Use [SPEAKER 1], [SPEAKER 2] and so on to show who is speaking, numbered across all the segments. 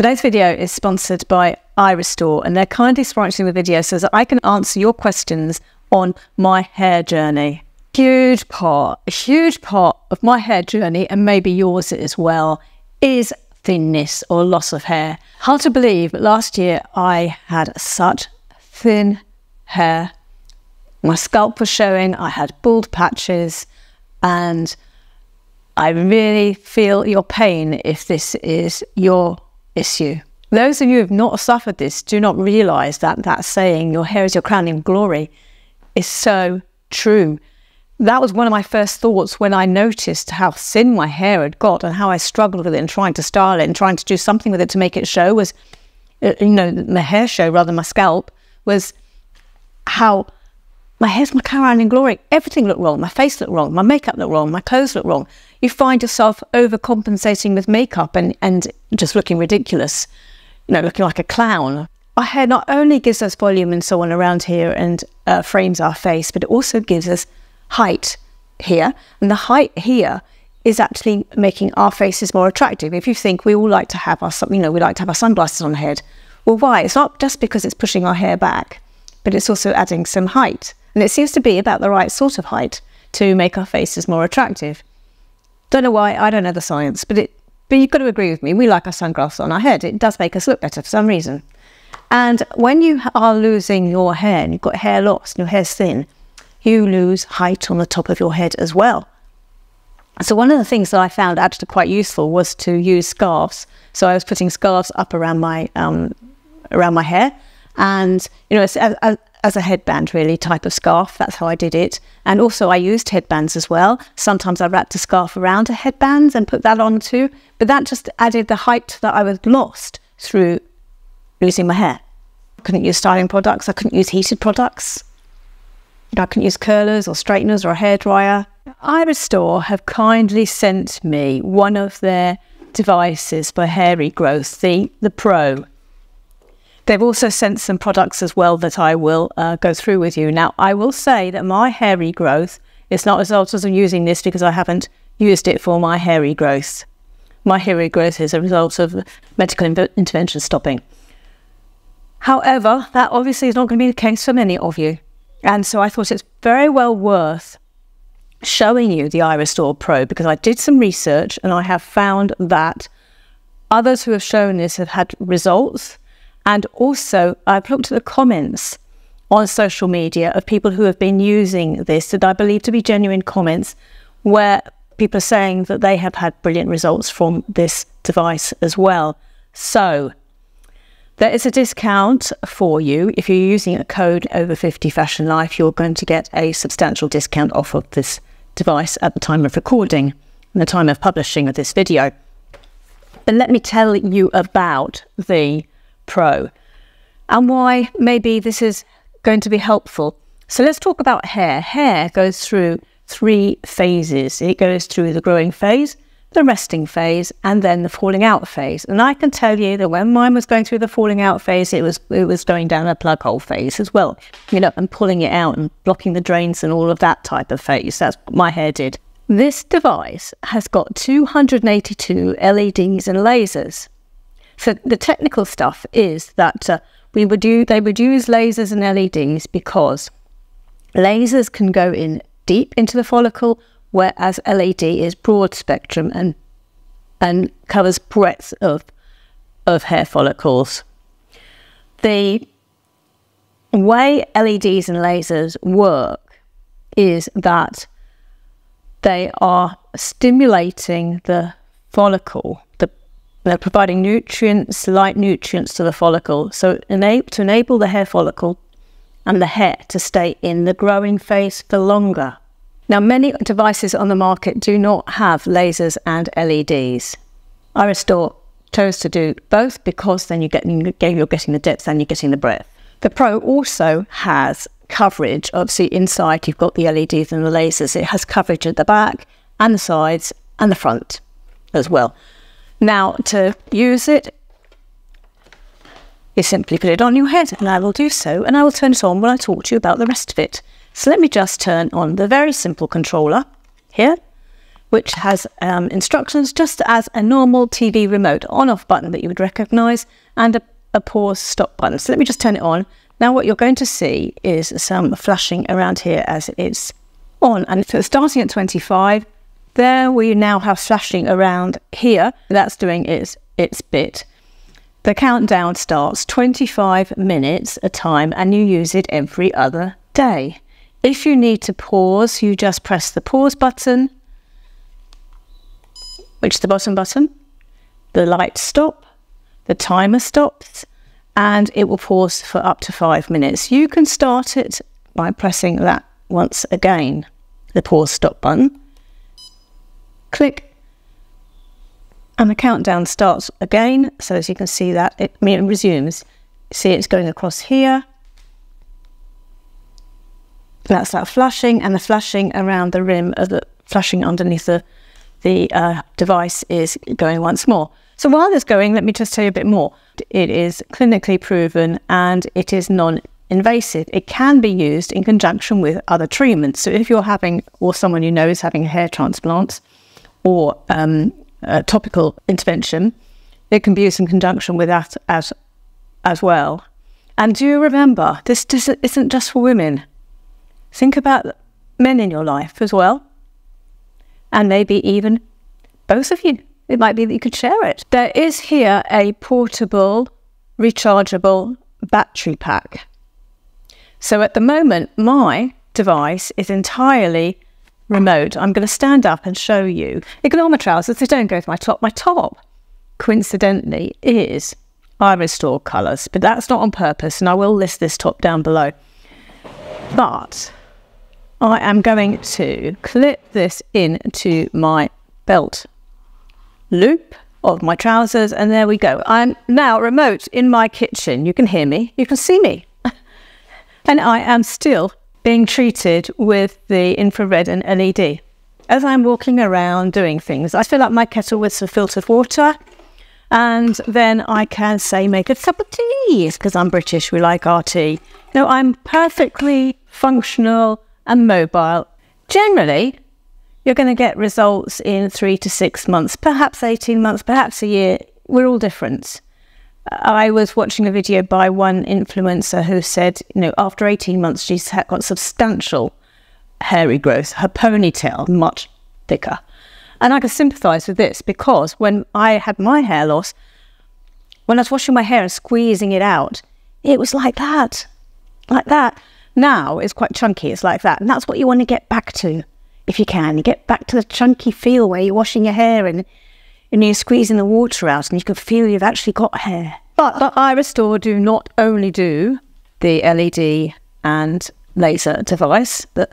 [SPEAKER 1] Today's video is sponsored by iRestore and they're kindly sponsoring the video so that I can answer your questions on my hair journey. Huge part, a huge part of my hair journey and maybe yours as well is thinness or loss of hair. Hard to believe, but last year I had such thin hair. My scalp was showing, I had bald patches, and I really feel your pain if this is your issue. Those of you who have not suffered this do not realize that that saying, your hair is your crown in glory, is so true. That was one of my first thoughts when I noticed how thin my hair had got and how I struggled with it and trying to style it and trying to do something with it to make it show was, uh, you know, my hair show rather than my scalp was how my hair's my crown in glory. Everything looked wrong. My face looked wrong. My makeup looked wrong. My clothes looked wrong. You find yourself overcompensating with makeup and, and just looking ridiculous you know, looking like a clown. Our hair not only gives us volume and so on around here and uh, frames our face, but it also gives us height here. And the height here is actually making our faces more attractive. If you think we all like to have our, you know, we like to have our sunglasses on our head. Well, why? It's not just because it's pushing our hair back, but it's also adding some height. And it seems to be about the right sort of height to make our faces more attractive. Don't know why, I don't know the science, but it but you've got to agree with me, we like our sunglasses on our head. It does make us look better for some reason. And when you are losing your hair and you've got hair loss and your hair's thin, you lose height on the top of your head as well. So one of the things that I found actually quite useful was to use scarves. So I was putting scarves up around my um, around my hair, and you know, as, as, as a headband, really, type of scarf. That's how I did it. And also, I used headbands as well. Sometimes I wrapped a scarf around a headband and put that on too. But that just added the height that I was lost through losing my hair. I couldn't use styling products. I couldn't use heated products. I couldn't use curlers or straighteners or a hairdryer. iRestore have kindly sent me one of their devices for hair regrowth, the, the Pro. They've also sent some products as well that I will uh, go through with you. Now, I will say that my hair regrowth is not a result of using this because I haven't used it for my hair regrowth. My hair regrowth is a result of medical intervention stopping. However, that obviously is not going to be the case for many of you. And so I thought it's very well worth showing you the iRestore Pro because I did some research and I have found that others who have shown this have had results and also, I've looked at the comments on social media of people who have been using this that I believe to be genuine comments where people are saying that they have had brilliant results from this device as well. So, there is a discount for you. If you're using a code over 50 Fashion Life, you're going to get a substantial discount off of this device at the time of recording and the time of publishing of this video. And let me tell you about the Pro and why maybe this is going to be helpful. So let's talk about hair. Hair goes through three phases. It goes through the growing phase, the resting phase, and then the falling out phase. And I can tell you that when mine was going through the falling out phase, it was it was going down a plug hole phase as well. You know, and pulling it out and blocking the drains and all of that type of phase. That's what my hair did. This device has got 282 LEDs and lasers. So the technical stuff is that uh, we would do they would use lasers and LEDs because lasers can go in deep into the follicle, whereas LED is broad spectrum and and covers breadth of of hair follicles. The way LEDs and lasers work is that they are stimulating the follicle they're providing nutrients, light nutrients to the follicle, so enable, to enable the hair follicle and the hair to stay in the growing phase for longer. Now, many devices on the market do not have lasers and LEDs. iRestore chose to do both because then you get, you're getting the depth and you're getting the breadth. The Pro also has coverage. Obviously, inside you've got the LEDs and the lasers. It has coverage at the back and the sides and the front as well. Now, to use it, you simply put it on your head, and I will do so, and I will turn it on when I talk to you about the rest of it. So let me just turn on the very simple controller here, which has um, instructions just as a normal TV remote on off button that you would recognize and a, a pause stop button. So let me just turn it on. Now what you're going to see is some flashing around here as it's on. And so starting at 25, there we now have flashing around here. That's doing its, its bit. The countdown starts 25 minutes a time and you use it every other day. If you need to pause, you just press the pause button, which is the bottom button. The light stop, the timer stops, and it will pause for up to five minutes. You can start it by pressing that once again, the pause stop button. Click, and the countdown starts again. So as you can see that, it, resumes. See it's going across here that's that flashing and the flashing around the rim of the flashing underneath the, the uh, device is going once more. So while it's going, let me just tell you a bit more. It is clinically proven and it is non-invasive. It can be used in conjunction with other treatments. So if you're having, or someone you know is having a hair transplant or um, topical intervention, it can be used in conjunction with that as, as well. And do you remember, this isn't just for women. Think about men in your life as well. And maybe even both of you. It might be that you could share it. There is here a portable, rechargeable battery pack. So at the moment, my device is entirely remote. I'm going to stand up and show you. Ignore my trousers, they don't go with my top. My top, coincidentally, is iRestore colours, but that's not on purpose, and I will list this top down below. But I am going to clip this into my belt loop of my trousers and there we go. I'm now remote in my kitchen. You can hear me, you can see me. and I am still being treated with the infrared and LED. As I'm walking around doing things, I fill up my kettle with some filtered water and then I can say make a cup of tea because I'm British, we like our tea. No, I'm perfectly functional and mobile. Generally, you're going to get results in three to six months, perhaps 18 months, perhaps a year. We're all different. I was watching a video by one influencer who said, you know, after 18 months, she's got substantial hairy growth, her ponytail much thicker. And I can sympathize with this because when I had my hair loss, when I was washing my hair and squeezing it out, it was like that, like that. Now it's quite chunky, it's like that. And that's what you want to get back to, if you can. You get back to the chunky feel where you're washing your hair and, and you're squeezing the water out and you can feel you've actually got hair. But, but iRestore do not only do the LED and laser device, the,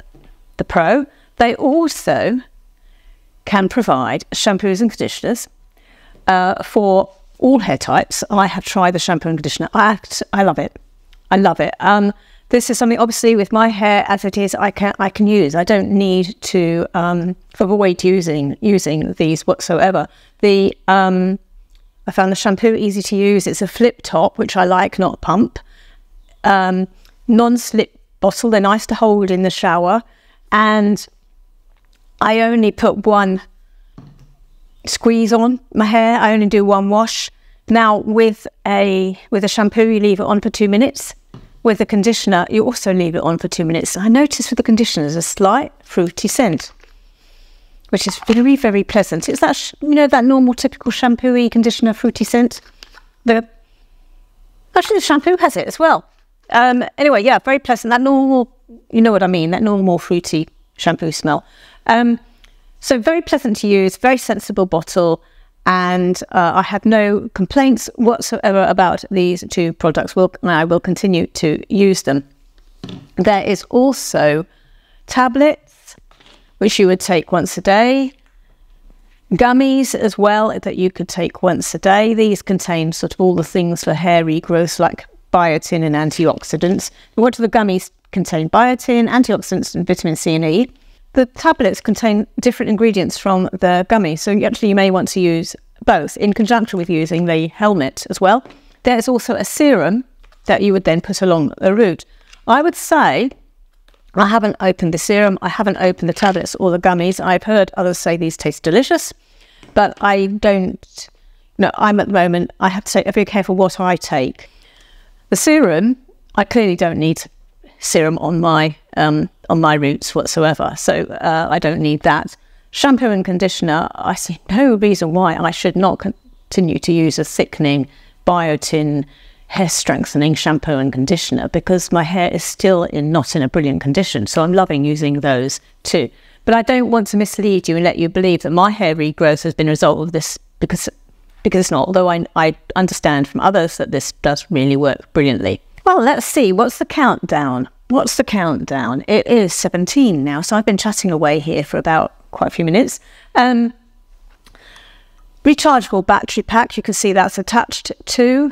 [SPEAKER 1] the Pro, they also can provide shampoos and conditioners uh, for all hair types. I have tried the shampoo and conditioner. I, I love it. I love it. Um, this is something obviously with my hair as it is I can I can use I don't need to um, avoid using using these whatsoever the um, I found the shampoo easy to use. It's a flip top which I like not a pump. Um, non-slip bottle. They're nice to hold in the shower. And I only put one squeeze on my hair. I only do one wash. Now with a with a shampoo you leave it on for two minutes. With a conditioner, you also leave it on for two minutes. I noticed with the conditioner, there's a slight fruity scent, which is very, very pleasant. It's that, you know, that normal, typical shampooy conditioner fruity scent. The Actually, the shampoo has it as well. Um, anyway, yeah, very pleasant. That normal, you know what I mean, that normal fruity shampoo smell. Um, so very pleasant to use, very sensible bottle and uh, I have no complaints whatsoever about these two products. Will I will continue to use them. There is also tablets, which you would take once a day. Gummies as well that you could take once a day. These contain sort of all the things for hair regrowth like biotin and antioxidants. What do the gummies contain? Biotin, antioxidants, and vitamin C and E. The tablets contain different ingredients from the gummy, so actually you may want to use both in conjunction with using the helmet as well. There's also a serum that you would then put along the route. I would say I haven't opened the serum, I haven't opened the tablets or the gummies. I've heard others say these taste delicious, but I don't. No, I'm at the moment, I have to say, very careful what I take. The serum, I clearly don't need serum on my um, on my roots whatsoever, so uh, I don't need that. Shampoo and conditioner, I see no reason why I should not continue to use a thickening biotin hair strengthening shampoo and conditioner because my hair is still in not in a brilliant condition. So I'm loving using those too. But I don't want to mislead you and let you believe that my hair regrowth has been a result of this because because it's not. Although I, I understand from others that this does really work brilliantly. Well, let's see. What's the countdown? What's the countdown? It is 17 now. So I've been chatting away here for about quite a few minutes. Um, rechargeable battery pack. You can see that's attached to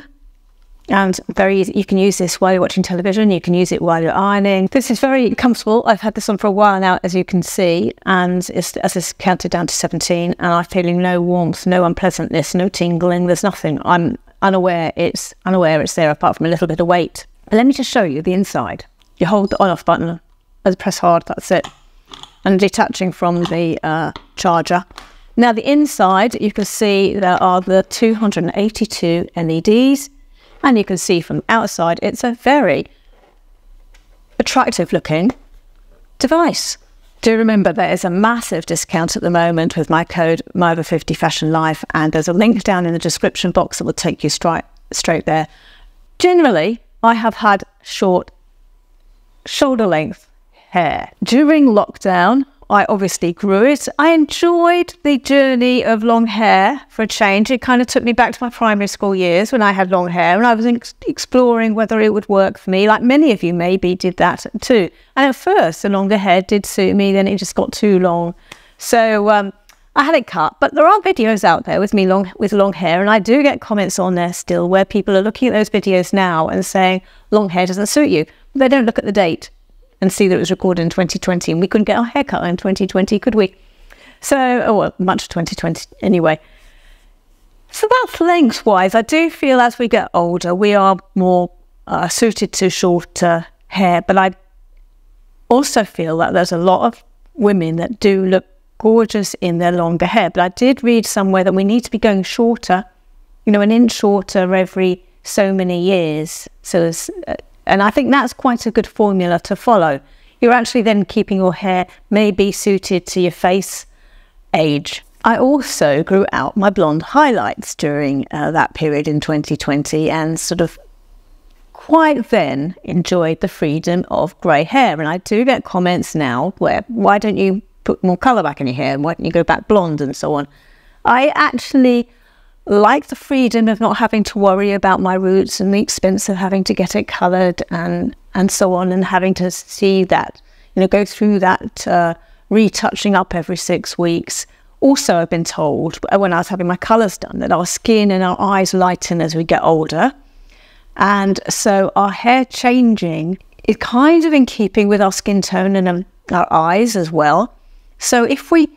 [SPEAKER 1] and very easy. You can use this while you're watching television. You can use it while you're ironing. This is very comfortable. I've had this on for a while now, as you can see, and it's, as it's counted down to 17, and I'm feeling no warmth, no unpleasantness, no tingling. There's nothing. I'm unaware it's unaware it's there apart from a little bit of weight. But let me just show you the inside. You hold the on-off button, as press hard. That's it, and detaching from the uh, charger. Now the inside, you can see there are the 282 LEDs and you can see from outside, it's a very attractive looking device. Do remember there is a massive discount at the moment with my code MYOVA50 Fashion Life, and there's a link down in the description box that will take you straight straight there. Generally, I have had short shoulder length hair. During lockdown, I obviously grew it. I enjoyed the journey of long hair for a change. It kind of took me back to my primary school years when I had long hair and I was ex- exploring whether it would work for me, like many of you maybe did that too. And at first, the longer hair did suit me, then it just got too long. So um, I had it cut, but there are videos out there with me long with long hair, and I do get comments on there still where people are looking at those videos now and saying long hair doesn't suit you. They don't look at the date and see that it was recorded in 2020 and we couldn't get our haircut in 2020, could we? So, oh, well, much of 2020 anyway. So that's lengthwise. I do feel as we get older, we are more uh, suited to shorter hair, but I also feel that there's a lot of women that do look gorgeous in their longer hair. But I did read somewhere that we need to be going shorter, you know, an inch shorter every so many years. So uh, and I think that's quite a good formula to follow. You're actually then keeping your hair maybe suited to your face age. I also grew out my blonde highlights during uh, that period in 2020 and sort of quite then enjoyed the freedom of grey hair. And I do get comments now where, why don't you put more colour back in your hair? Why don't you go back blonde and so on? I actually like the freedom of not having to worry about my roots and the expense of having to get it coloured and and so on, and having to see that you know go through that uh, retouching up every six weeks. Also, I've been told when I was having my colours done that our skin and our eyes lighten as we get older, and so our hair changing is kind of in keeping with our skin tone and um, our eyes as well. So if we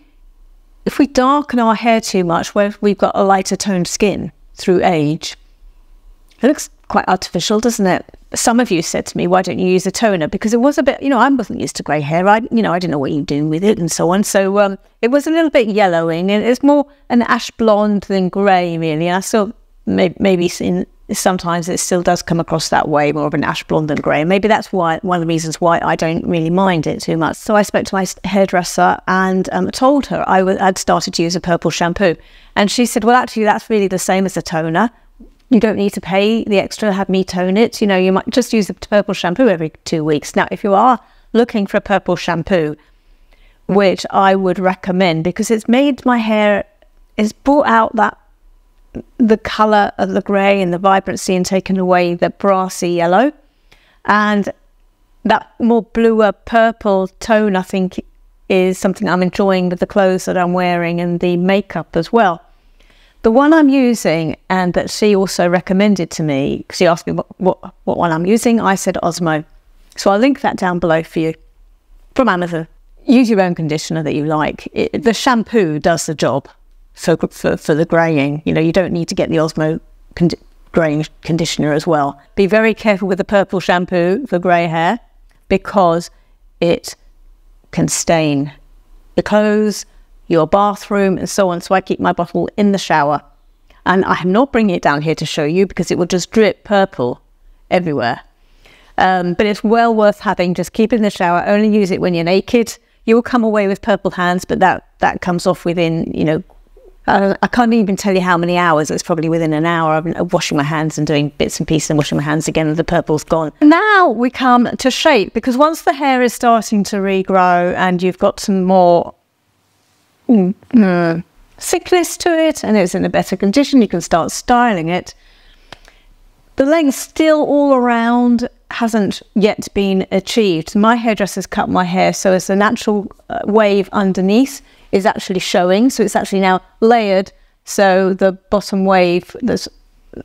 [SPEAKER 1] if we darken our hair too much, where we've got a lighter toned skin through age, it looks quite artificial, doesn't it? Some of you said to me, "Why don't you use a toner?" Because it was a bit, you know, I wasn't used to grey hair. I, you know, I didn't know what you doing with it and so on. So um, it was a little bit yellowing, and it's more an ash blonde than grey, really. I still maybe, maybe in sometimes it still does come across that way, more of an ash blonde than grey. Maybe that's why one of the reasons why I don't really mind it too much. So I spoke to my hairdresser and um, told her I w- had started to use a purple shampoo, and she said, "Well, actually, that's really the same as a toner. You don't need to pay the extra to have me tone it. You know, you might just use a purple shampoo every two weeks. Now, if you are looking for a purple shampoo, which I would recommend because it's made my hair, it's brought out that the colour of the grey and the vibrancy and taken away the brassy yellow. And that more bluer purple tone, I think, is something I'm enjoying with the clothes that I'm wearing and the makeup as well. The one I'm using and that she also recommended to me, she asked me what, what, what one I'm using, I said Osmo. So I'll link that down below for you from Amazon. Use your own conditioner that you like. It, the shampoo does the job for, for, for the greying. You know, you don't need to get the Osmo con- greying conditioner as well. Be very careful with the purple shampoo for grey hair because it can stain the clothes, your bathroom, and so on. So I keep my bottle in the shower. And I'm not bringing it down here to show you because it will just drip purple everywhere. Um, but it's well worth having. Just keep it in the shower. Only use it when you're naked. You will come away with purple hands, but that that comes off within you know. Uh, I can't even tell you how many hours. It's probably within an hour of washing my hands and doing bits and pieces and washing my hands again, the purple's gone. Now we come to shape because once the hair is starting to regrow and you've got some more mm, mm, thickness to it and it's in a better condition, you can start styling it. The length still all around hasn't yet been achieved. My hairdresser's cut my hair so it's a natural uh, wave underneath is actually showing. So it's actually now layered. So the bottom wave that's uh,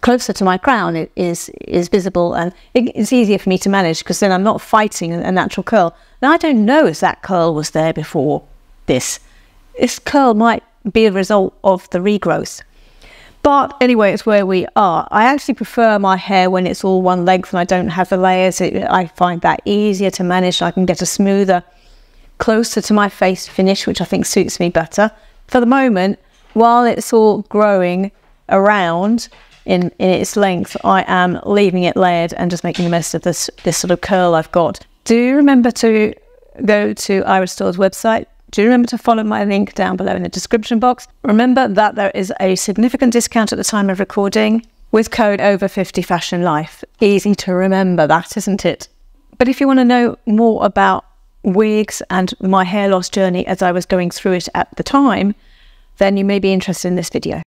[SPEAKER 1] closer to my crown is is visible and it's easier for me to manage because then I'm not fighting a natural curl. Now I don't know if that curl was there before this. This curl might be a result of the regrowth. But anyway, it's where we are. I actually prefer my hair when it's all one length and I don't have the layers. It, I find that easier to manage. I can get a smoother, closer to my face finish, which I think suits me better. For the moment, while it's all growing around in, in its length, I am leaving it layered and just making the most of this, this sort of curl I've got. Do remember to go to iRestore's website, do remember to follow my link down below in the description box. Remember that there is a significant discount at the time of recording with code over 50 fashion life. Easy to remember that, isn't it? But if you want to know more about wigs and my hair loss journey as I was going through it at the time, then you may be interested in this video.